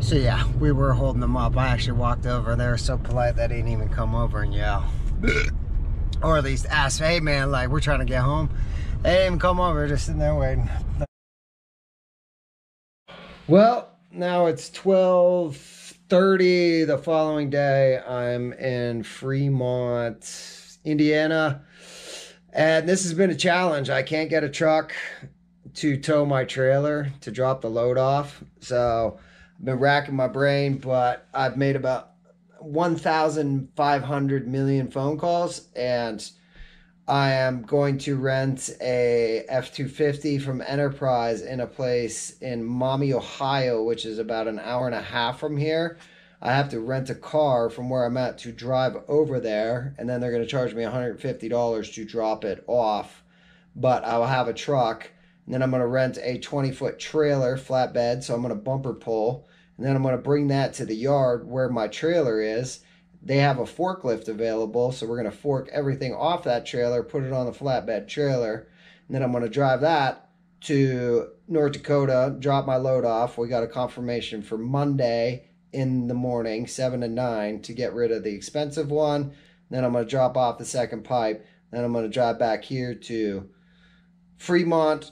So yeah, we were holding them up. I actually walked over. They were so polite they didn't even come over and yell. or at least ask, hey man, like we're trying to get home. They didn't even come over, just sitting there waiting. Well, now it's 12.30 the following day. I'm in Fremont, Indiana. And this has been a challenge. I can't get a truck to tow my trailer to drop the load off. So I've been racking my brain, but I've made about 1,500 million phone calls and I am going to rent a F-250 from Enterprise in a place in Maumee, Ohio, which is about an hour and a half from here. I have to rent a car from where I'm at to drive over there, and then they're going to charge me $150 to drop it off. But I will have a truck, and then I'm going to rent a 20 foot trailer, flatbed, so I'm going to bumper pull, and then I'm going to bring that to the yard where my trailer is they have a forklift available, so we're going to fork everything off that trailer, put it on the flatbed trailer, and then I'm going to drive that to North Dakota, drop my load off. We got a confirmation for Monday in the morning, 7 to 9, to get rid of the expensive one. Then I'm going to drop off the second pipe. Then I'm going to drive back here to Fremont.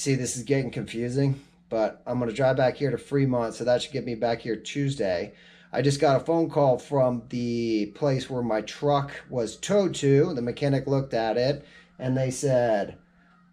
See, this is getting confusing but I'm going to drive back here to Fremont, so that should get me back here Tuesday. I just got a phone call from the place where my truck was towed to. The mechanic looked at it and they said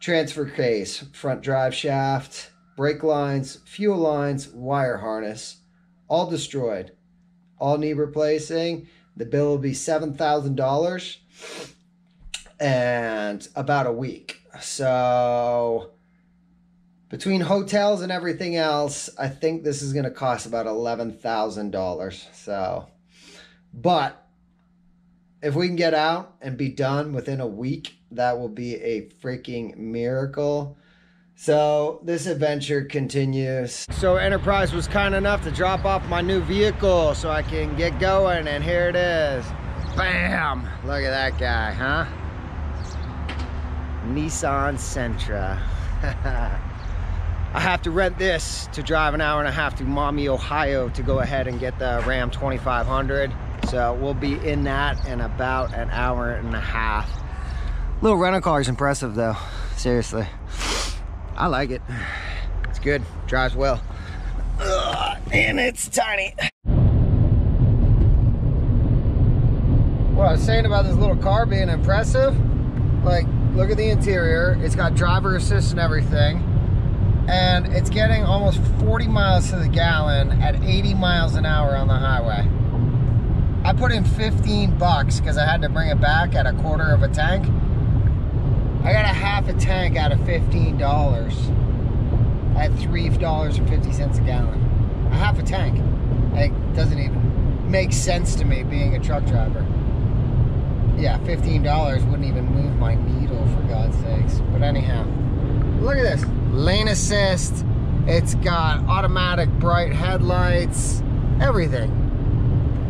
transfer case, front drive shaft, brake lines, fuel lines, wire harness, all destroyed. All need replacing. The bill will be $7,000 and about a week. So between hotels and everything else, I think this is going to cost about $11,000. So, but if we can get out and be done within a week, that will be a freaking miracle. So this adventure continues. So Enterprise was kind enough to drop off my new vehicle so I can get going and here it is. Bam! Look at that guy, huh? Nissan Sentra. I have to rent this to drive an hour and a half to Maumee, Ohio to go ahead and get the Ram 2500. So we'll be in that in about an hour and a half. Little rental car is impressive though, seriously. I like it. It's good, drives well. Ugh, and it's tiny. What I was saying about this little car being impressive, like look at the interior. It's got driver assist and everything and it's getting almost 40 miles to the gallon at 80 miles an hour on the highway. I put in 15 bucks because I had to bring it back at a quarter of a tank. I got a half a tank out of $15 at $3.50 a gallon. A half a tank. It doesn't even make sense to me being a truck driver. Yeah, $15 wouldn't even move my needle for God's sakes. But anyhow, look at this lane assist. It's got automatic bright headlights, everything.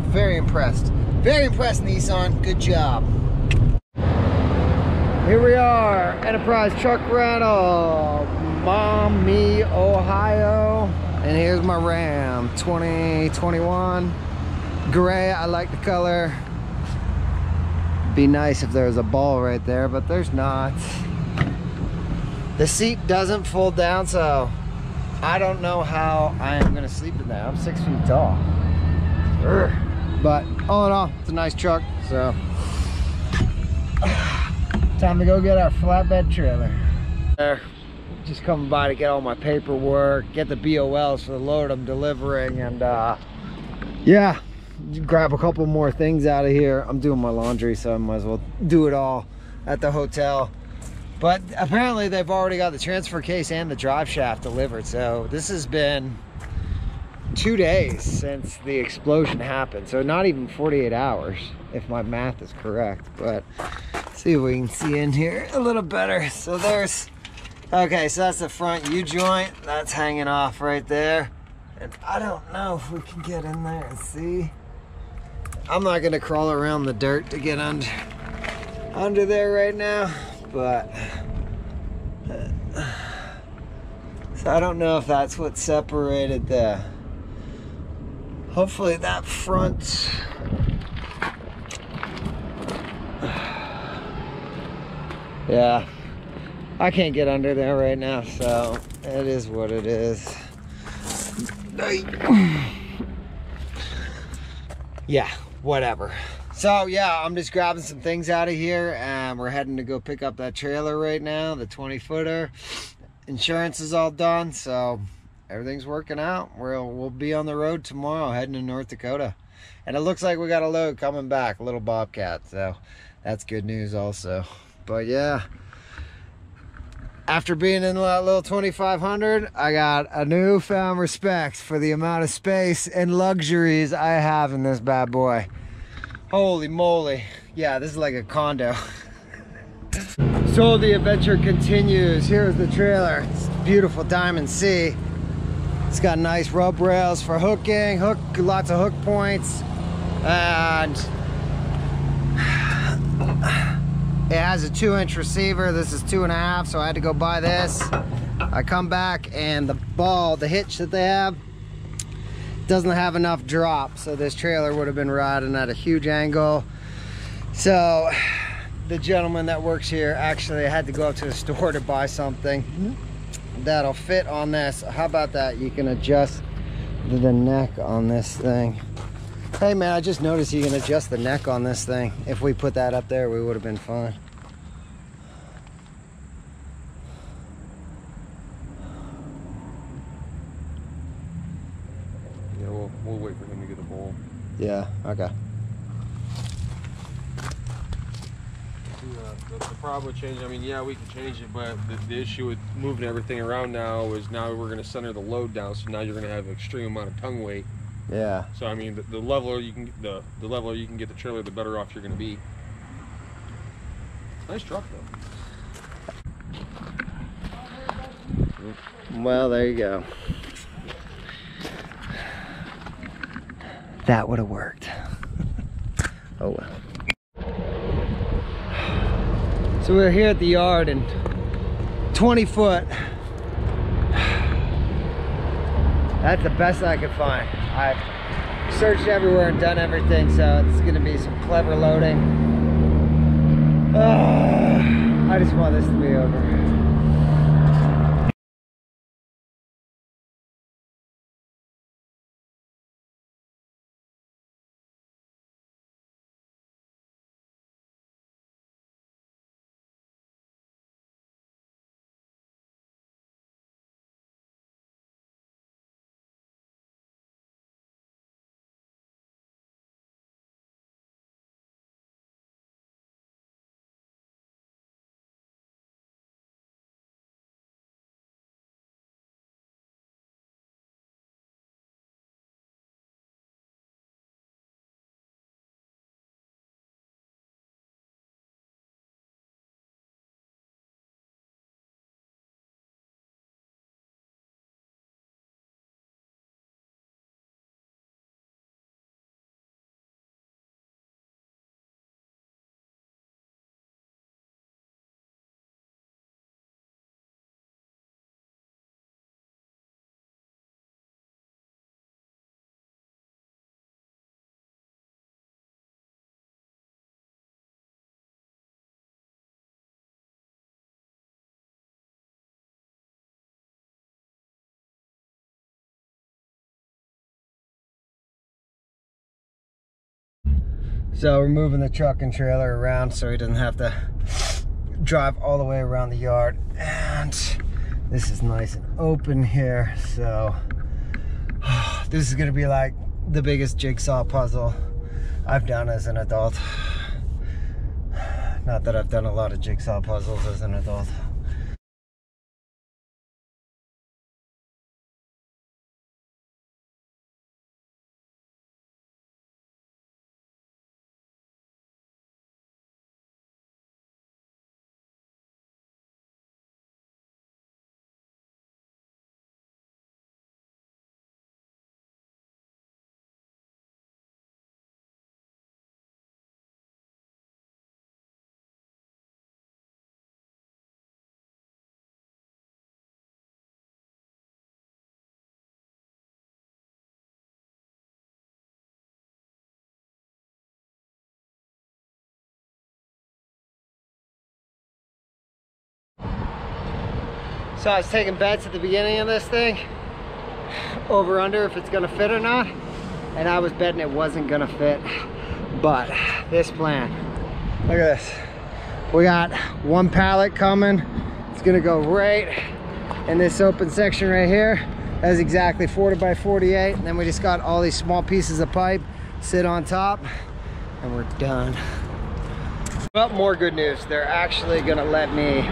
Very impressed. Very impressed, Nissan. Good job. Here we are, Enterprise Truck Rental, Maumee, Ohio. And here's my Ram 2021. Gray, I like the color. Be nice if there was a ball right there, but there's not. The seat doesn't fold down, so I don't know how I am gonna sleep in that. I'm six feet tall. But all in all, it's a nice truck, so. Time to go get our flatbed trailer. There, just coming by to get all my paperwork, get the BOLs for the load I'm delivering, and uh, yeah, grab a couple more things out of here. I'm doing my laundry, so I might as well do it all at the hotel. But apparently they've already got the transfer case and the drive shaft delivered. So this has been two days since the explosion happened. So not even 48 hours, if my math is correct. But see if we can see in here a little better. So there's, okay, so that's the front U-joint. That's hanging off right there. And I don't know if we can get in there and see. I'm not gonna crawl around the dirt to get under, under there right now but uh, So I don't know if that's what separated the. Hopefully that front. Yeah, I can't get under there right now, so it is what it is. Yeah, whatever. So yeah, I'm just grabbing some things out of here and we're heading to go pick up that trailer right now, the 20 footer. Insurance is all done, so everything's working out. We'll, we'll be on the road tomorrow heading to North Dakota. And it looks like we got a load coming back, little Bobcat, so that's good news also. But yeah, after being in that little 2500 i got a newfound respect for the amount of space and luxuries i have in this bad boy holy moly. Yeah this is like a condo. So the adventure continues. Here's the trailer. It's beautiful Diamond C. It's got nice rub rails for hooking hook lots of hook points and it has a two inch receiver. This is two and a half, so I had to go buy this. I come back and the ball, the hitch that they have, doesn't have enough drop. So this trailer would have been riding at a huge angle. So the gentleman that works here actually had to go up to the store to buy something that'll fit on this. How about that? You can adjust the neck on this thing. Hey man, I just noticed you can adjust the neck on this thing. If we put that up there, we would have been fine. Yeah, we'll, we'll wait for him to get a bowl. Yeah, okay. The, the, problem with changing, I mean, yeah, we can change it, but the, the issue with moving everything around now is now we're going to center the load down, so now you're going to have an extreme amount of tongue weight. Yeah. So I mean, the, the leveler you can the the leveler you can get the trailer, the better off you're going to be. Nice truck though. Well, there you go. That would have worked. oh well. So we're here at the yard and 20 foot. That's the best I could find. I've searched everywhere and done everything, so it's gonna be some clever loading. Ah, I just want this to be over. So we're moving the truck and trailer around so he doesn't have to drive all the way around the yard. And this is nice and open here. So this is gonna be like the biggest jigsaw puzzle I've done as an adult. Not that I've done a lot of jigsaw puzzles as an adult. So I was taking bets at the beginning of this thing, over under if it's gonna fit or not. And I was betting it wasn't gonna fit. But this plan, look at this. We got one pallet coming. It's gonna go right in this open section right here. That's exactly 40 by 48. And then we just got all these small pieces of pipe sit on top and we're done. But more good news. They're actually gonna let me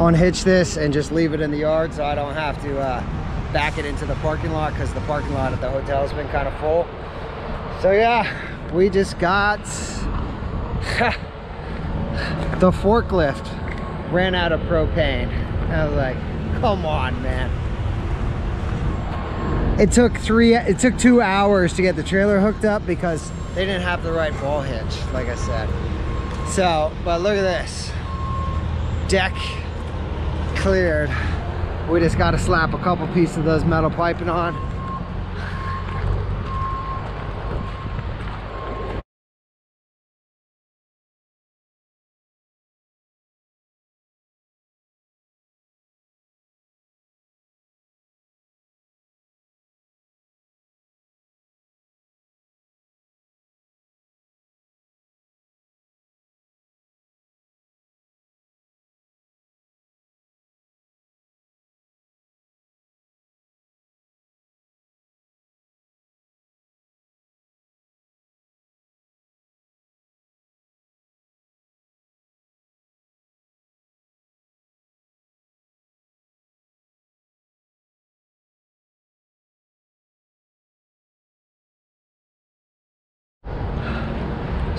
unhitch this and just leave it in the yard so I don't have to uh, back it into the parking lot because the parking lot at the hotel has been kind of full. So yeah, we just got the forklift ran out of propane. I was like, come on, man. It took three, it took two hours to get the trailer hooked up because they didn't have the right ball hitch, like I said. So, but look at this. Deck cleared. We just got to slap a couple pieces of those metal piping on.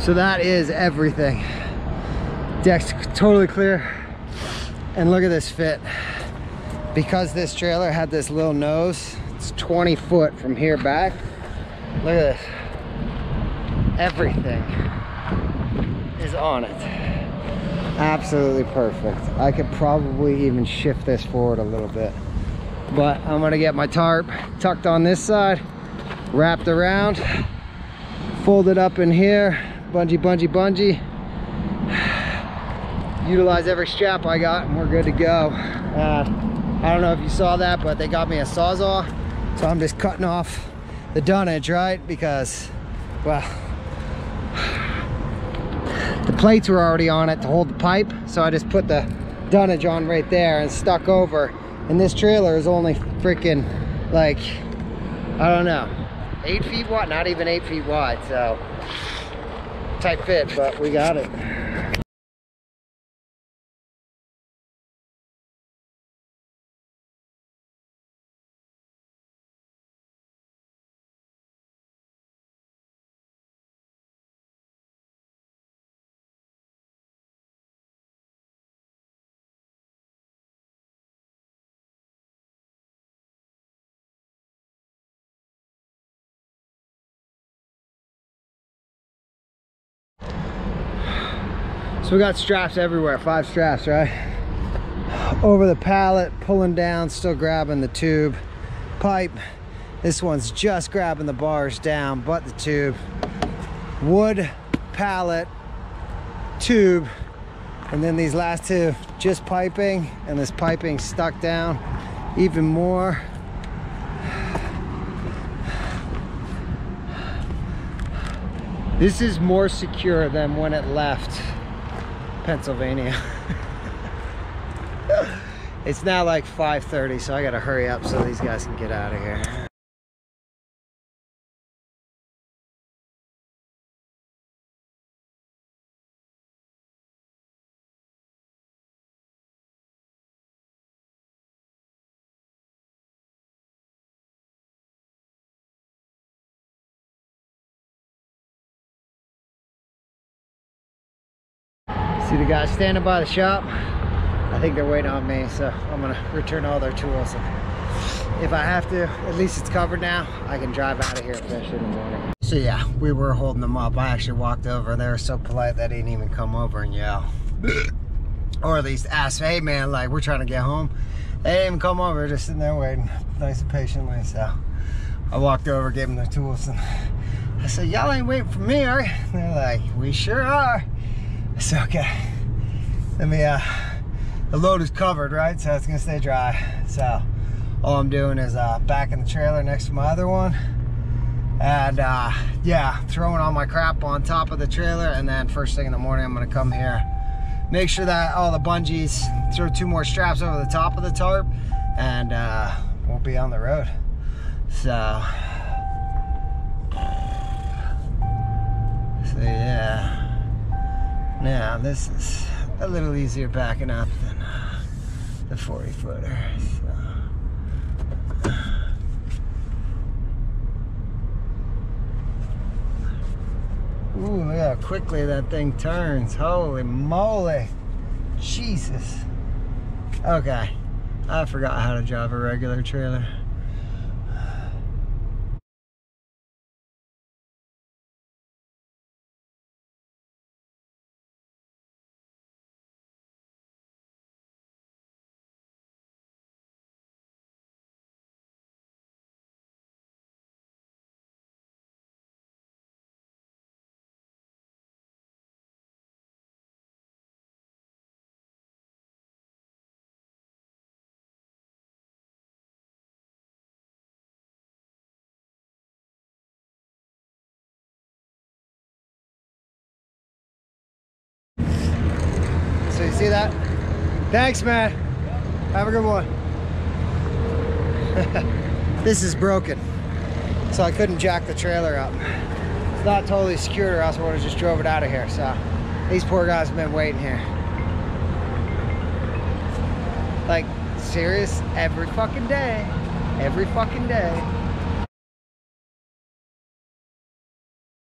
So that is everything. Deck's totally clear. And look at this fit. Because this trailer had this little nose, it's 20 foot from here back. Look at this. Everything is on it. Absolutely perfect. I could probably even shift this forward a little bit. But I'm gonna get my tarp tucked on this side, wrapped around, folded up in here, bungee, bungee, bungee. Utilize every strap I got and we're good to go. Uh, I don't know if you saw that, but they got me a Sawzall. So I'm just cutting off the dunnage, right? Because, well, the plates were already on it to hold the pipe. So I just put the dunnage on right there and stuck over. And this trailer is only freaking like, I don't know, eight feet wide, not even eight feet wide. So tight fit, but we got it. We got straps everywhere, five straps, right? Over the pallet, pulling down, still grabbing the tube. Pipe, this one's just grabbing the bars down, but the tube. Wood, pallet, tube, and then these last two just piping, and this piping stuck down even more. This is more secure than when it left Pennsylvania. it's now like 5.30, so I gotta hurry up so these guys can get out of here. See the guys standing by the shop? I think they're waiting on me, so I'm gonna return all their tools. And if I have to, at least it's covered now, I can drive out of here especially in the morning. So yeah, we were holding them up. I actually walked over. They were so polite they didn't even come over and yell. or at least ask, hey man, like we're trying to get home. They didn't even come over, just sitting there waiting, nice and patiently. So I walked over, gave them their tools, and I said, y'all ain't waiting for me, are you? And they're like, we sure are. It's okay. Let me uh, the load is covered, right? So it's gonna stay dry. So all I'm doing is uh, backing the trailer next to my other one. And uh, yeah, throwing all my crap on top of the trailer. And then first thing in the morning, I'm gonna come here, make sure that all the bungees, throw two more straps over the top of the tarp and uh, we'll be on the road. So, so yeah. Now this is a little easier backing up than uh, the 40 footer. So. Ooh, look how quickly that thing turns. Holy moly. Jesus. Okay. I forgot how to drive a regular trailer. See that? Thanks, man. Have a good one. this is broken. So I couldn't jack the trailer up. It's not totally secured or else I would have just drove it out of here. So these poor guys have been waiting here. Like, serious, every fucking day. Every fucking day.